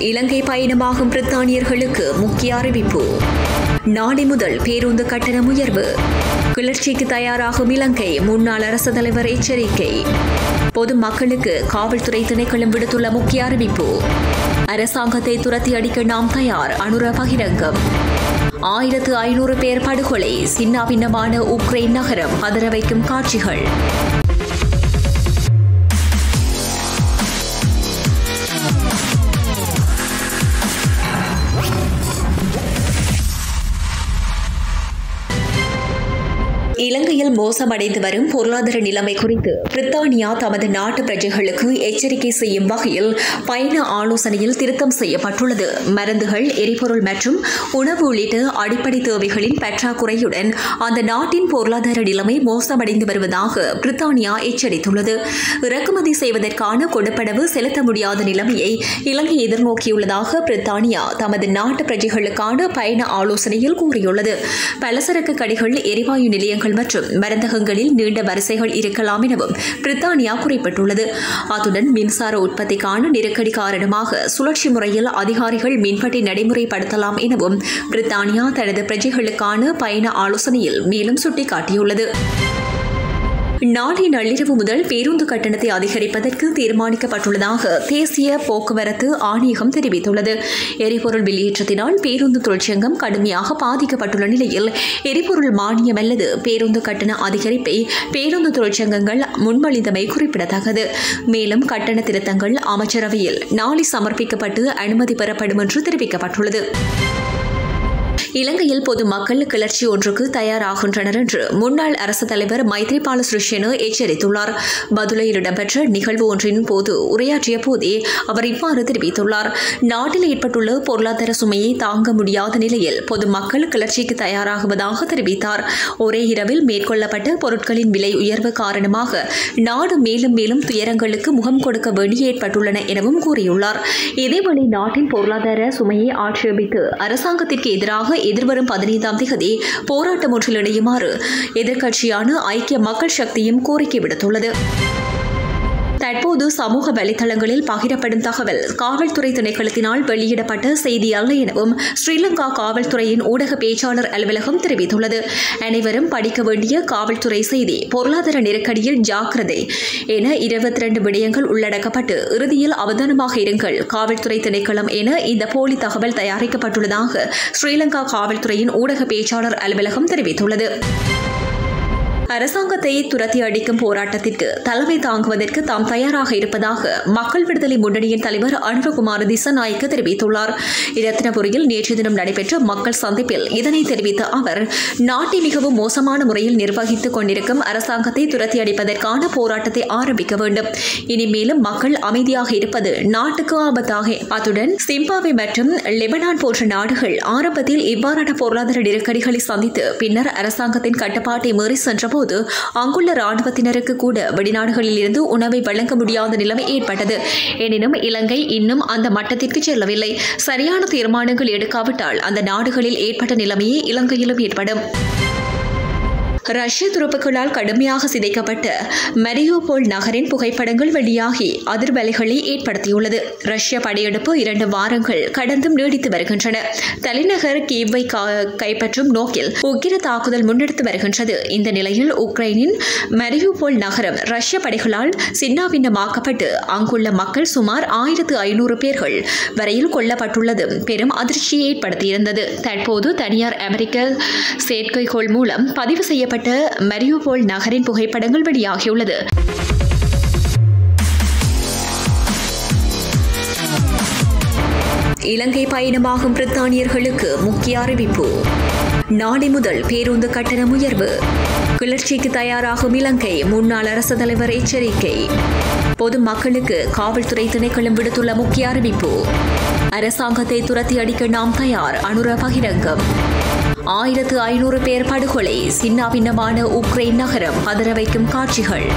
இலங்கை பயணமாகும் பிரித்தானியர்களுக்கு முக்கிய அறிவிப்பு. நாளை முதல் பேருந்து கட்டணம் உயர்வு. கிளர்ச்சிக்கு தயாராகும் இலங்கை முன்னாள் அரசு தலைவர் எச்சரிக்கை. பொதுமக்களுக்கு காவல்துறை திணைக்களம் விடுத்துள்ள முக்கிய அறிவிப்பு. அரசாங்கத்தை துரத்தி அடிக்க நாம் தயார் அனுர பகிரங்கம். ஆயிரத்து ஐநூறு பேர் படுகொலை சின்னாபின்னமான உக்ரைன் நகரம் பதற வைக்கும் காட்சிகள். இலங்கையில் மோசமடைந்து வரும் பொருளாதார நிலைமை குறித்து பிரித்தானியா தமது நாட்டு பிரஜைகளுக்கு எச்சரிக்கை செய்யும் வகையில் பயண ஆலோசனையில் திருத்தம் செய்யப்பட்டுள்ளது. மருந்துகள் எரிபொருள் மற்றும் உணவு உள்ளிட்ட அடிப்படை தேவைகளின் பற்றாக்குறையுடன் அந்த நாட்டின் பொருளாதார நிலைமை மோசமடைந்து வருவதாக பிரித்தானியா எச்சரித்துள்ளது. இறக்குமதி செய்வதற்கான கொடுப்படவு செலுத்த முடியாத நிலைமையை இலங்கை எதிர்நோக்கியுள்ளதாக பிரித்தானியா தமது நாட்டு பிரஜைகளுக்கான பயண ஆலோசனையில் கூறியுள்ளது. பலசரக்கு கடைகள் எரிவாயு நிலையங்கள் மற்றும் மருந்தகங்களில் நீண்ட வரிசைகள் இருக்கலாம் எனவும் பிரித்தானியா குறிப்பிட்டுள்ளது. அத்துடன் மின்சார உற்பத்திக்கான நெருக்கடி காரணமாக சுழற்சி முறையில் அதிகாரிகள் மின்வெட்டை நடைமுறைப்படுத்தலாம் எனவும் பிரித்தானியா தனது பிரஜைகளுக்கான பயண ஆலோசனையில் மேலும் சுட்டிக்காட்டியுள்ளது. நாளை நள்ளிரவு முதல் பேருந்து கட்டணத்தை அதிகரிப்பதற்கு தீர்மானிக்கப்பட்டுள்ளதாக தேசிய போக்குவரத்து ஆணையகம் தெரிவித்துள்ளது. எரிபொருள் வெளியேற்றத்தினால் பேருந்து தொழிற்சங்கம் கடுமையாக பாதிக்கப்பட்டுள்ள நிலையில் எரிபொருள் மானியம் அல்லது பேருந்து கட்டண அதிகரிப்பை பேருந்து தொழிற்சங்கங்கள் முன்மொழிந்தமை குறிப்பிடத்தக்கது. மேலும் கட்டண திருத்தங்கள் அமைச்சரவையில் நாளை சமர்ப்பிக்கப்பட்டு அனுமதி பெறப்படும் என்று தெரிவிக்கப்பட்டுள்ளது. இலங்கையில் பொதுமக்கள் கிளர்ச்சி ஒன்றுக்கு தயாராகின்றனர் என்று முன்னாள் அரசு தலைவர் மைத்ரிபால சிறிசேன எச்சரித்துள்ளார். பதுலையில் இடம்பெற்ற நிகழ்வு ஒன்றின் போது உரையாற்றிய போதே அவர் இவ்வாறு தெரிவித்துள்ளார். நாட்டில் ஏற்பட்டுள்ள பொருளாதார சுமையை தாங்க முடியாத நிலையில் பொதுமக்கள் கிளர்ச்சிக்கு தயாராகுவதாக தெரிவித்தார். ஒரே இரவில் மேற்கொள்ளப்பட்ட பொருட்களின் விலை உயர்வு காரணமாக நாடு மேலும் மேலும் துயரங்களுக்கு முகம் கொடுக்க வேண்டி ஏற்பட்டுள்ளன எனவும் கூறியுள்ளார். இதேவேளை நாட்டின் பொருளாதார சுமையை ஆட்சேபித்து அரசாங்கத்திற்கு எதிராக எதிர்வரும் பதினைந்தாம் தேதி போராட்டம் ஒன்றில் இணையுமாறு எதிர்க்கட்சியான ஐக்கிய மக்கள் சக்தியும் கோரிக்கை விடுத்துள்ளது. தற்போது சமூக வலைதளங்களில் பகிரப்படும் தகவல். காவல்துறை திணைக்களத்தினால் வெளியிடப்பட்ட செய்தி அல்ல எனவும் ஸ்ரீலங்கா காவல்துறையின் ஊடக பேச்சாளர் அலுவலகம் தெரிவித்துள்ளது. அனைவரும் படிக்க வேண்டிய காவல்துறை செய்தி பொருளாதார நெருக்கடியில் ஜாக்கிரதை என இருபத்தி ரெண்டு விடயங்கள் உள்ளடக்கப்பட்டு இறுதியில் அவதானமாக இருங்கள் காவல்துறை திணைக்களம் என இந்த போலி தகவல் தயாரிக்கப்பட்டுள்ளதாக ஸ்ரீலங்கா காவல்துறையின் ஊடக பேச்சாளர் அலுவலகம் தெரிவித்துள்ளது. அரசாங்கத்தை துரத்தி அடிக்கும் போராட்டத்திற்கு தலைமை தாங்குவதற்கு தாம் தயாராக இருப்பதாக மக்கள் விடுதலை முன்னணியின் தலைவர் அனுரகுமார் திசநாயக்க தெரிவித்துள்ளார். இரத்தினபுரியில் நேற்று தினம் நடைபெற்ற மக்கள் சந்திப்பில் இதனை தெரிவித்த அவர் நாட்டை மிகவும் மோசமான முறையில் நிர்வகித்துக் கொண்டிருக்கும் அரசாங்கத்தை துரத்தி அடிப்பதற்கான போராட்டத்தை ஆரம்பிக்க வேண்டும். இனிமேலும் மக்கள் அமைதியாக இருப்பது நாட்டுக்கு ஆபத்தாக. அத்துடன் சிம்பாவே மற்றும் லெபனான் போன்ற நாடுகள் ஆரம்பத்தில் இவ்வாறான பொருளாதார நெருக்கடிகளை சந்தித்து பின்னர் அரசாங்கத்தின் கட்டுப்பாட்டை மீறி சென்றபோது போது அங்குள்ள ராணுவத்தினருக்கு கூட வெளிநாடுகளில் இருந்து உணவை வழங்க முடியாத நிலைமை ஏற்பட்டது. எனினும் இலங்கை இன்னும் அந்த மட்டத்திற்கு செல்லவில்லை. சரியான தீர்மானங்கள் எடுக்காவிட்டால் அந்த நாடுகளில் ஏற்பட்ட நிலைமையே இலங்கையிலும் ஏற்படும். ரஷ்ய துருப்புகளால் கடுமையாக சிதைக்கப்பட்ட மெரியோபோல் நகரின் புகைப்படங்கள் வெளியாகி அதிர்வலைகளை ஏற்படுத்தியுள்ளது. ரஷ்ய படையெடுப்பு இரண்டு வாரங்கள் கடந்தும் நீடித்து வருகின்றன. தலைநகர் கீவை கைப்பற்றும் நோக்கில் உக்கிர தாக்குதல் முன்னெடுத்து வருகின்றது. இந்த நிலையில் உக்ரைனின் மெரியோபோல் நகரம் ரஷ்ய படைகளால் சின்னாபின்னமாக்கப்பட்டு அங்குள்ள மக்கள் சுமார் ஆயிரத்து ஐநூறு பேர்கள் வரையில் கொல்லப்பட்டுள்ளது பெரும் அதிர்ச்சியை ஏற்படுத்தியிருந்தது. தற்போது தனியார் அமெரிக்க செயற்கைக்கோள் மூலம் பதிவு செய்யப்பட்ட செய்யப்பட்ட மரியோபோல் நகரின் புகைப்படங்கள் வெளியாகியுள்ளது. இலங்கை பயணமாகும் பிரித்தானியர்களுக்கு முக்கிய அறிவிப்பு. நாளை முதல் பேருந்து கட்டணம் உயர்வு. கிளர்ச்சிக்கு தயாராகும் இலங்கை முன்னாள் அரசு தலைவர் எச்சரிக்கை. பொதுமக்களுக்கு காவல்துறை திணைக்களம் விடுத்துள்ள முக்கிய அறிவிப்பு. அரசாங்கத்தை துரத்தி அடிக்க நாம் தயார் அனுர பகிரங்கம். ஆயிரத்து ஐநூறு பேர் படுகொலை. சின்னாபின்னமான உக்ரைன் நகரம் அதிர வைக்கும் காட்சிகள்.